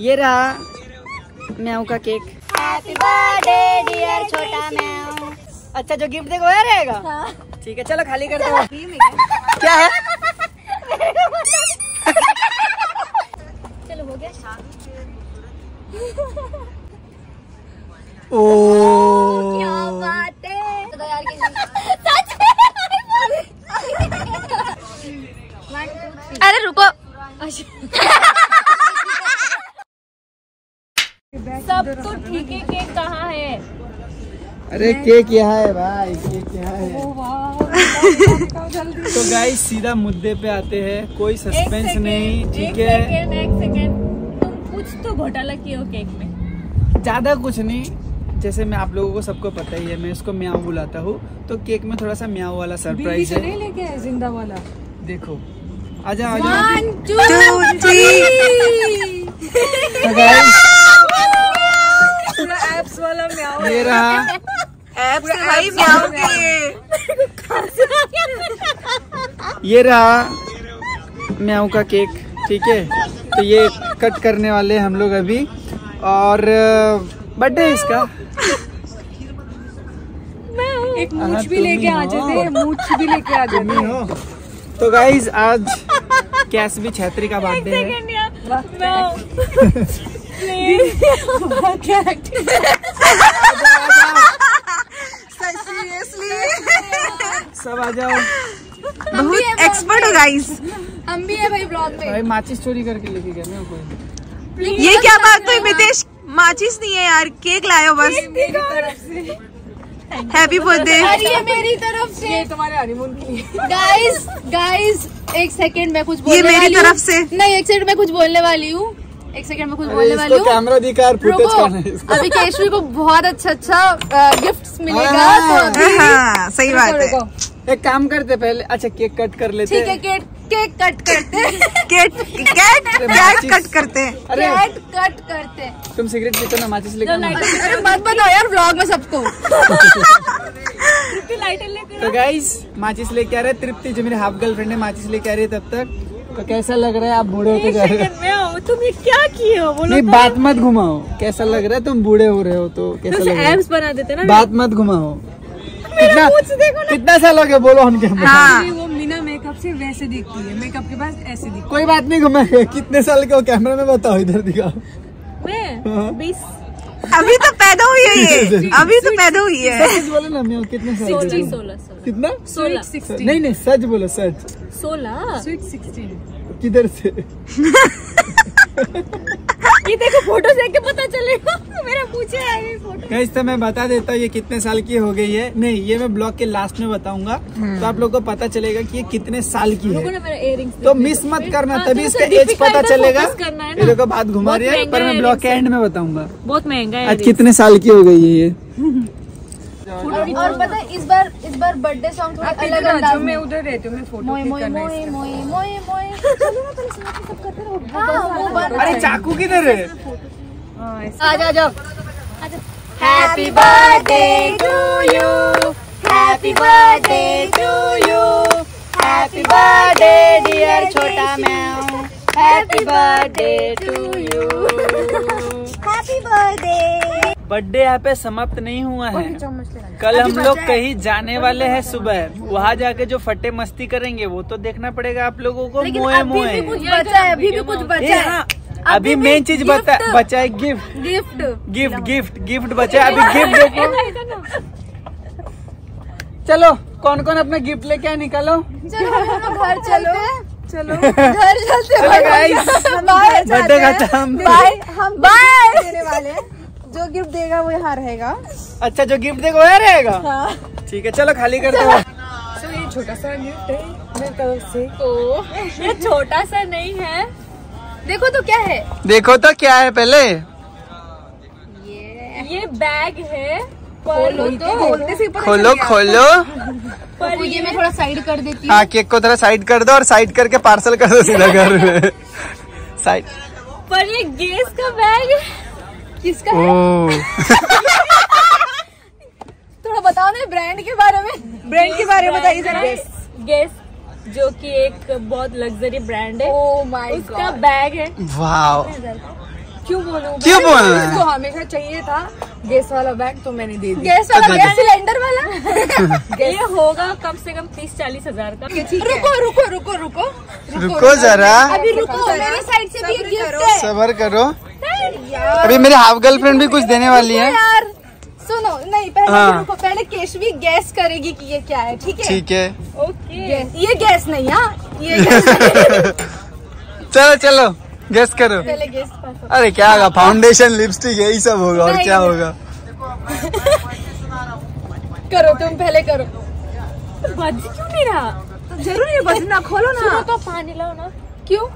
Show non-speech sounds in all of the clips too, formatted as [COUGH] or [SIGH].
ये रहा म्याऊ का केक। हैप्पी बर्थडे डियर छोटा अच्छा जो गिफ्ट देगा वह रहेगा? ठीक है चलो खाली कर दो क्या? है? चलो हो गया। ओ। क्या बात है। तो यार सच अरे रुको। सब तो ठीक है केक कहाँ है? अरे केक यहाँ है भाई केक यहाँ है। तो गाइस सीधा मुद्दे पे आते हैं। कोई सस्पेंस नहीं ठीक है? एक सेकंड तुम कुछ तो घोटाला किए हो केक में। ज़्यादा कुछ नहीं जैसे मैं आप लोगों को सबको पता ही है मैं इसको म्याऊ बुलाता हूँ। तो केक में थोड़ा सा म्याऊ वाला सरप्राइज़ है। लेके आए ज़िंदा वाला। देखो आजा आजा तो गाइस वाला म्याओ ये रहा ऐप से भाई म्याऊ के। ये रहा म्याऊ का केक ठीक है? तो ये कट करने वाले हम लोग अभी। और बर्थडे इसका। एक हाँ, मूछ भी लेके आ हो। जाते मूछ भी लेके आ जाते तो गाइज़ आज कैस भी छेत्री का बर्थडे है। [LAUGHS] [LAUGHS] सब आ जाओ। बहुत एक्सपर्ट हो गाइस हम भी है भाई ब्लॉग में। भाई माचिस चोरी करके लेके गए ना कोई। ये क्या बात हुई मितेश माचिस नहीं है यार केक लायो बस। हैप्पी बर्थडे ये मेरी तरफ़ से। ये तुम्हारे हनीमून के लिए। गाइस गाइस एक सेकंड मैं कुछ बोलने ये मेरी तरफ़ से। नहीं एक सेकंड मैं कुछ बोलने वाली हूँ। एक सेकंड में कुछ बोलने वाली हूँ। कैमरा दिखा फुटेज करना है इसको। अभी केशवी को बहुत अच्छा अच्छा गिफ्ट मिलेगा हाँ। तो अभी हाँ सही बात है। एक काम करते पहले अच्छा केक कट कर लेते ठीक है केक केक कट करते केट कैट कैट कट करते अरे कैट कट करते तुम सिगरेट पीते ना माचिस लेके आना। अरे मत बताओ यार ब्लॉग में सबको। [LAUGHS] तो गाइस माचिस लेके आ रहे तृप्ति जो मेरी हाफ़ गर्लफ्रेंड है माचिस लेके आ रही है तब तक। तो कैसा लग रहा है आप बूढ़े होते जा रहे हो? तुम ये क्या किए हो? बोलो नहीं बात मत घुमाओ। कैसा लग रहा है तुम बूढ़े हो रहे हो तो कैसा लग रहा है? बना देते बात मत घुमाओ। कितना कितना साल हो गया बोलो हम क्या हाँ वो मीना मेकअप से वैसे दिखती है। मेकअप के बाद ऐसे दिखती कोई बात नहीं घुमाए कितने साल के हो कैमरा में बताओ इधर दिखाओ। मैं? हाँ। बीस। अभी तो पैदा हुई है ये। [LAUGHS] अभी तो पैदा हुई है। सच बोलो ना मैं कितने साल सोलह सोलह। कितना? सोलह। नहीं नहीं सच बोलो सच। सोलह? किधर से? [LAUGHS] ये देखो फ़ोटो देख के पता चलेगा मेरा पूछे है फ़ोटो। गाइस तो मैं बता देता हूँ ये कितने साल की हो गई है। नहीं ये मैं ब्लॉग के लास्ट में बताऊँगा। तो आप लोग को पता चलेगा कि ये कितने साल की है। तो मिस मत करना हाँ, तभी तो इसका एज पता चलेगा। ये देखो बात घुमा रही है पर मैं ब्लॉग के एंड में बताऊँगा। बहुत महँगा है आज कितने साल की हो गई है ये? [LAUGHS] और पता है इस बार इस बार बर्थडे सॉन्ग थोड़ा अलग अंदाज में उधर रहती हूँ मैं फ़ोटो मोए मोए मोए मोए मोए मोए। चलो ना के सब करते रहो हाँ अरे चाकू किधर है? आ जा जाओ। Happy birthday to you happy birthday to you happy birthday dear छोटा ma'am happy birthday to you happy birthday birthday यहाँ पे समाप्त नहीं हुआ है। कल हम लोग कहीं जाने वाले हैं सुबह। वहाँ जाके जो फटे मस्ती करेंगे वो तो देखना पड़ेगा आप लोगों को। लेकिन मोए अभी मोए। भी कुछ बचा है अभी भी कुछ बचा है। हाँ, अभी मेन चीज़ बता बचा है gift gift gift gift gift बचा है। अभी [LAUGHS] गिफ्ट देखो। चलो कौन कौन अपना गिफ्ट लेके आए? निकालो। चलो घर [LAUGHS] चलो। चलो। [LAUGHS] घर चलते बाय खत्म बाय हम बाय देने वाले हैं। जो गिफ्ट देगा वो यहाँ रहेगा। अच्छा जो गिफ्ट देगा वह रहेगा? ठीक है चलो खाली कर दो। [LAUGHS] तो ये छोटा सा गिफ्ट है मेरी तरफ़ से। तो ये छोटा सा नहीं है। देखो तो क्या है। देखो तो क्या है पहले। ये बैग है। खोलो तो। बोलते खोलो खोलो। तो ये मैं थोड़ा साइड कर देती हूँ। हाँ केक को थोड़ा साइड कर दो और साइड करके पार्सल कर दो सीधा घर में। साइड पर ये गैस का बैग है। किसका [LAUGHS] थोड़ा बताओ ना ब्रांड के बारे में। ब्रांड के बारे में बताइए जरा। गैस जो कि एक बहुत लग्जरी ब्रांड है। ओ माय उसका बैग है। वाओ क्यों बोलूँ क्यों बोलना है? उसको हमेशा चाहिए था गैस वाला बैग तो मैंने दे दिया। गैस वाला गैस सिलेंडर वाला? [LAUGHS] ये होगा कम से कम तीस चालीस हज़ार का। रुको रुको रुको रुको। रुको जरा। अभी रुको मेरी साइड से भी गिफ्ट है। सबर करो। अभी मेरी हाफ़ गर्लफ्रेंड भी कुछ देने वाली है। यार सुनो नहीं पहले हाँ। रुको पहले केशवी गैस करेगी कि ये क्या है ठीक है? ठीक है। ओके। गैस ये गैस नहीं हाँ? ये [LAUGHS] गैस चलो चलो गेस करो। पहले गैस अरे क्या होगा? फाउंडेशन लिपस्टिक यही सब होगा और क्या होगा? करो तुम पहले करो। बज क्यों नहीं रहा ज़रूर ये बजना खोलो ना। तो पानी लाओ ना। क्यों?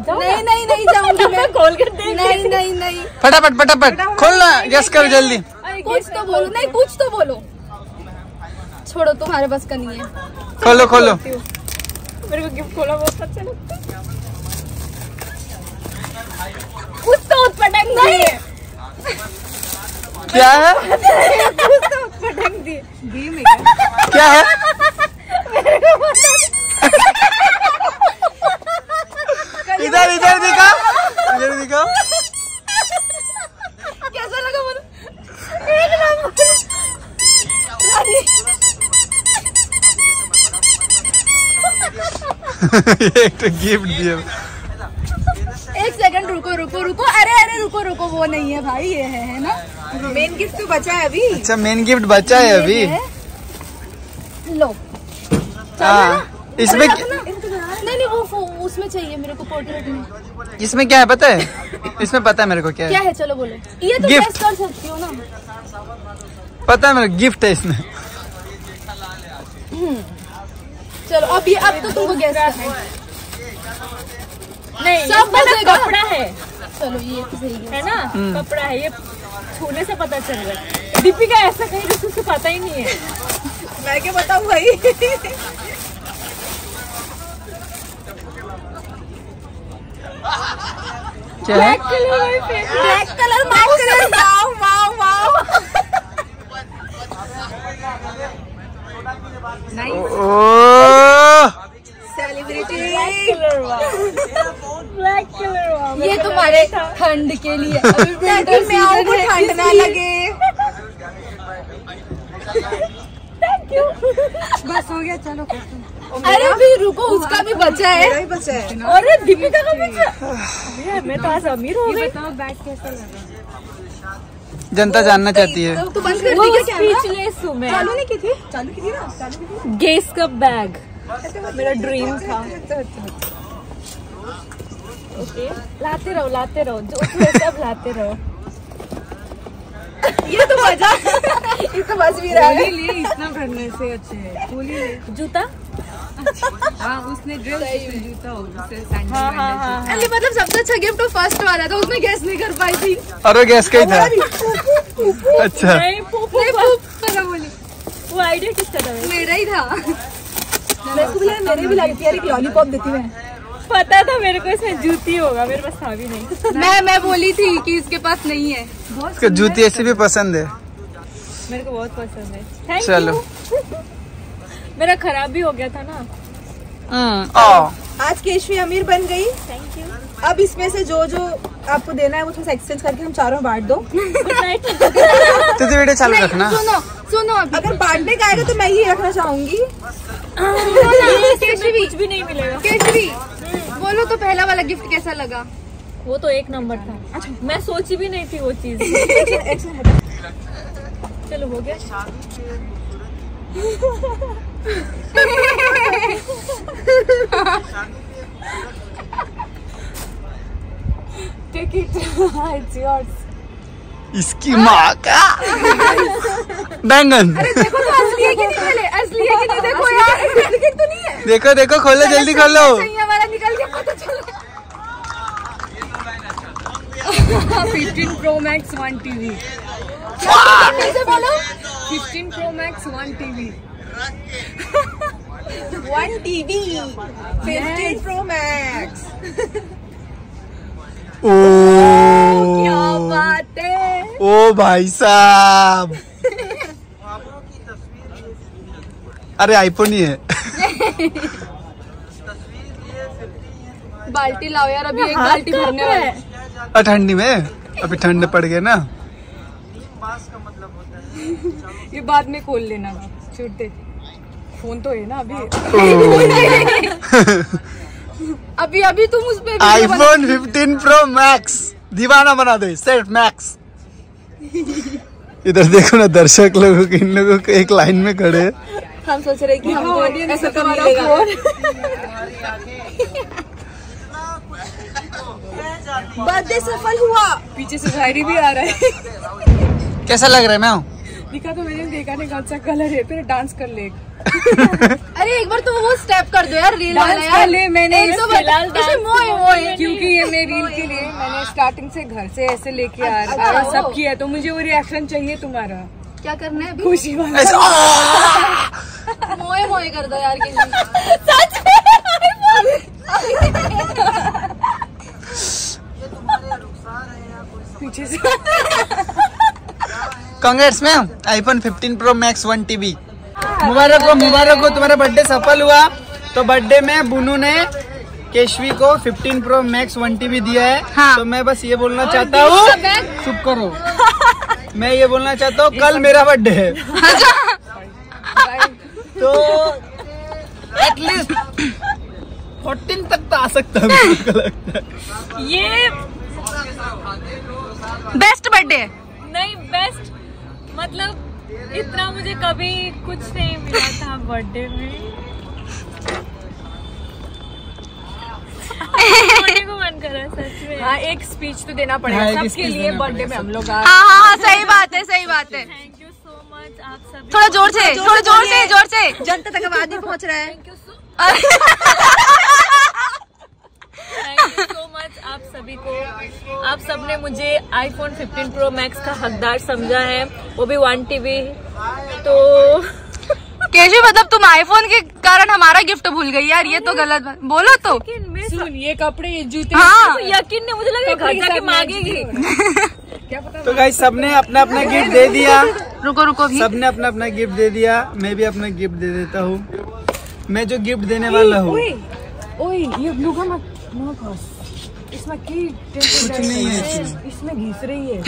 नहीं नहीं नहीं जाऊँगी [LAUGHS] मैं। खोल कर नहीं नहीं नहीं। फटाफट फटाफट। खोल ना गेस करो जल्दी। कुछ तो बोलो नहीं कुछ तो बोलो। छोड़ो तुम्हारे बस का नहीं है। खोलो खोलो। मेरे को गिफ्ट खोला बहुत अच्छा लगता है। कुछ तो उत्पटक नहीं। क्या है? कुछ तो उत्पटक दी क्या है? [LAUGHS] इधर इधर दिखा। इधर दिखा। कैसा लगा बोलो? एक नंबर। [LAUGHS] एक तो गिफ्ट दिया। एक सेकंड रुको रुको रुको। अरे अरे रुको रुको। वो नहीं है भाई ये है है ना? मेन गिफ्ट तो बचा है अभी। अच्छा मेन गिफ्ट बचा है अभी। लो। हाँ इसमें उसमें चाहिए मेरे को पोर्ट्रेट में? इसमें क्या है पता है? इसमें पता है मेरे को क्या है। क्या है? चलो बोलो। ये तो. गेस कर सकती हो ना। पता है मेरे गिफ्ट है इसमें। चलो अब ये अब तो तुमको गेस करना है। नहीं सब कपड़ा है। चलो ये तो सही है। है ना? कपड़ा है ये छूने से पता चल रहा है। दीपिका ऐसा कहीं तो तुझे पता ही नहीं है। [LAUGHS] मैं क्या बताऊँ भाई? क्या है black colour black colour wow wow wow celebrity black colour ये तुम्हारे ठंड के लिए। अभी ठंड ना लगे। [LAUGHS] [LAUGHS] [LAUGHS] बस हो गया चलो। अरे भी रुको उसका भी बचा है। अरे दीपिका का भी मैं तो आज अमीर हो गई। बताओ बैग कैसा लगा? जनता जानना चाहती है। तो बंद कर दी क्या स्पीचलेस हूँ मैं। चालू नहीं की थी? चालू की थी ना? चालू की थी? गेस का बैग। मेरा ड्रीम था। ओके लाते रहो लाते रहो। जो सब लाते रहो। ये मज़ा। ये तो बस भी रहा है। लिए इतना भरने से अच्छे। है जूता? हाँ उसने ड्रेस जूता हो हाँ हाँ। अरे मतलब सबसे अच्छा गिफ्ट तो फ़र्स्ट वाला था उसमें गैस नहीं कर पाई थी। अरे गैस का ही था अच्छा। नहीं बोली। वो आइडिया किसका था? मेरा ही था। मेरे को भी लगा मेरे भी लगती है लॉलीपॉप देती मैं पता था मेरे को इसमें जूती होगा मेरे पास था भी नहीं। मैं मैं बोली थी कि इसके पास नहीं है। उसको जूती ऐसी भी पसंद है। मेरे को बहुत पसंद है। थैंक चलो। [LAUGHS] मेरा खराब भी हो गया था ना। ओ आज केशवी अमीर बन गई। थैंक यू अब इसमें से जो जो आपको देना है वो थोड़ा एक्सचेंज करके हम चारों बांट दो। तो तो वीडियो चालू रखना। सुनो सुनो अगर बांटने का आएगा तो मैं ही रखना चाहूँगी। [LAUGHS] [LAUGHS] केशवी। कुछ भी नहीं मिलेगा। केशवी। बोलो तो पहला वाला गिफ्ट कैसा लगा? वो तो एक नंबर था। अच्छा। मैं सोची भी नहीं थी वो चीज़। [LAUGHS] चलो हो गया। Take it. [LAUGHS] It's yours. इसकी माँ का। बैंगन। देखो तो असली है कि नहीं पहले। असली है कि नहीं देखो यार। डुप्लीकेट तो नहीं है देखो देखो खोलो। जल्दी खोलो सही हमारा निकल के पता चला fifteen pro max one TV fifteen pro max one TV one TV fifteen pro max oh क्या बात है? ओ भाई साहब। [LAUGHS] अरे आईफोन ही है। [LAUGHS] बाल्टी लाओ यार अभी एक बाल्टी भरने वाला है। ठंडी में? अभी ठंड पड़ गए ना। ये बाद में खोल लेना। छूटते। फ़ोन तो है ना अभी। [LAUGHS] अभी अभी तुम उस पे आईफोन 15 प्रो मैक्स दीवाना बना दे सेट मैक्स इधर देखो ना दर्शक लोगों के इन लोगों को एक लाइन में खड़े हम सोच रहे कि हमको ऐसा तो मिलेगा। [LAUGHS] बर्थडे सफल हुआ। पीछे से शायरी भी आ रहा है। कैसा लग रहा है मैं दिखा तो मैंने देखा नहीं कौन सा कलर है फिर डांस कर ले। [LAUGHS] अरे एक बार तो वो स्टेप कर दो यार रील वाला यार। ले मैंने तो फ़िलहाल मोए मोए। क्योंकि ये मैं रील के लिए [LAUGHS] मैंने स्टार्टिंग से घर से ऐसे लेके आ अच्छा, रहा वो। सब किया तो मुझे वो रिएक्शन चाहिए तुम्हारा। क्या करना है खुशी! [LAUGHS] मोए मोए कर दो यार किसी पीछे से। Congrats ma'am iPhone 15 pro max one TB मुबारक हो मुबारक हो तुम्हारा बर्थडे सफल हुआ। तो बर्थडे में बुनू ने केशवी को 15 प्रो मैक्स वन टीबी दिया है। हाँ। तो मैं बस ये बोलना चाहता हूँ। चुप करो। [LAUGHS] मैं ये बोलना चाहता हूँ कल मेरा बर्थडे है। तो एटलीस्ट 14 तक तो आ सकता है है। ये बेस्ट बर्थडे नहीं बेस्ट मतलब इतना मुझे कभी कुछ नहीं मिला था [LAUGHS] बर्थडे में। को मन कर रहा है सच में। हाँ एक स्पीच तो देना हाँ, पड़ेगा सबके लिए बर्थडे में हम लोग हाँ हाँ हाँ सही बात है सही बात है। थैंक यू सो मच आप सभी थोड़ा ज़ोर से थोड़ा ज़ोर से ज़ोर से। जनता तक आवाज़ नहीं पहुँच रहा है [LAUGHS] थैंक यू सो मच आप सभी को आप सबने मुझे आईफोन 15 प्रो मैक्स का हकदार समझा है। वो भी वन टीबी तो [LAUGHS] केशव मतलब तुम आईफोन के कारण हमारा गिफ्ट भूल गई यार ये तो गलत बात। बोलो तो। सुन ये कपड़े ये जूते हाँ। यकीन नहीं मुझे लगा घर जाके मांगेगी। [LAUGHS] तो गाइस सबने अपना अपना गिफ्ट दे दिया। रुको रुको भी सबने अपना अपना गिफ्ट दे दिया। मैं भी अपना गिफ्ट दे देता हूँ। मैं जो गिफ्ट देने वाला हूँ। ओए ये ब्लू का मत इसमें की कुछ नहीं है इसमें। इसमें घिस रही है।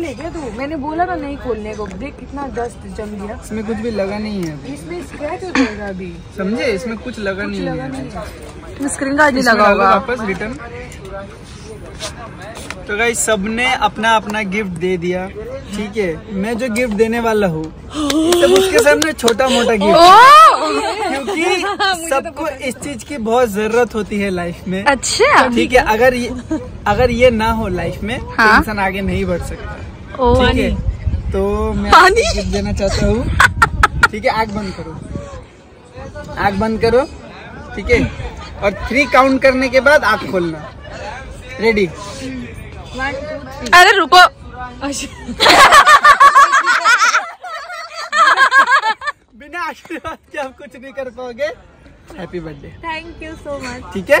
ले गया तू मैंने बोला था नहीं खोलने को। देख कितना डस्ट जम गया। इसमें कुछ भी लगा नहीं है इसमें स्क्रैच हो जाएगा अभी। समझे? इसमें कुछ लगा नहीं है। स्क्रीन नहीं लगा होगा। वापस रिटर्न तो गाइस सबने अपना अपना गिफ्ट दे दिया। ठीक है? मैं जो गिफ्ट देने वाला हूँ सब उसके सामने छोटा मोटा गिफ्ट क्योंकि [LAUGHS] सबको इस चीज़ की बहुत ज़रूरत होती है लाइफ में। अच्छा। ठीक है? अगर ये अगर ये ना हो लाइफ में तो हाँ। इंसान आगे नहीं बढ़ सकता। ओ ठीक है? तो मैं पानी? देना चाहता हूँ। ठीक है? आग बंद करो। आग बंद करो। ठीक है? और थ्री काउंट करने के बाद आग खोलना। रेडी अरे रुको। बिना आशीर्वाद के आप कुछ नहीं कर पाओगे। Happy birthday thank you so much ठीक है?